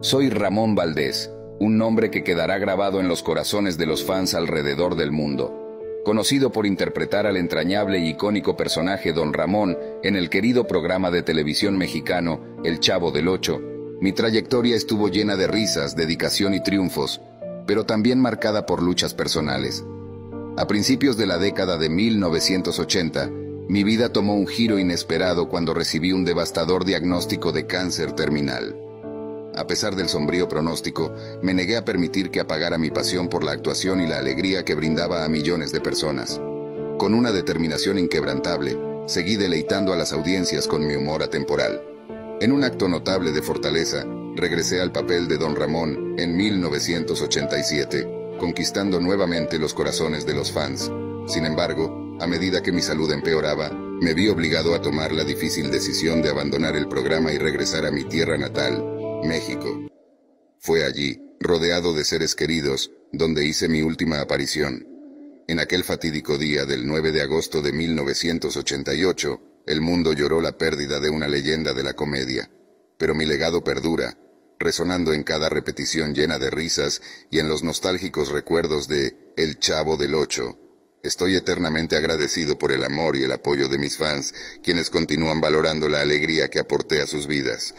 Soy Ramón Valdés, un nombre que quedará grabado en los corazones de los fans alrededor del mundo. Conocido por interpretar al entrañable y icónico personaje Don Ramón en el querido programa de televisión mexicano El Chavo del Ocho, mi trayectoria estuvo llena de risas, dedicación y triunfos, pero también marcada por luchas personales. A principios de la década de 1980, mi vida tomó un giro inesperado cuando recibí un devastador diagnóstico de cáncer terminal. A pesar del sombrío pronóstico, me negué a permitir que apagara mi pasión por la actuación y la alegría que brindaba a millones de personas. Con una determinación inquebrantable, seguí deleitando a las audiencias con mi humor atemporal. En un acto notable de fortaleza, regresé al papel de Don Ramón en 1987, conquistando nuevamente los corazones de los fans. Sin embargo, a medida que mi salud empeoraba, me vi obligado a tomar la difícil decisión de abandonar el programa y regresar a mi tierra natal, México. Fue allí, rodeado de seres queridos, donde hice mi última aparición. En aquel fatídico día del 9 de agosto de 1988, el mundo lloró la pérdida de una leyenda de la comedia, pero mi legado perdura, resonando en cada repetición llena de risas y en los nostálgicos recuerdos de El Chavo del Ocho. Estoy eternamente agradecido por el amor y el apoyo de mis fans, quienes continúan valorando la alegría que aporté a sus vidas.